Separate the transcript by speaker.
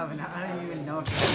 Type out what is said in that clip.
Speaker 1: coming out. I don't even know if